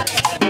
Okay.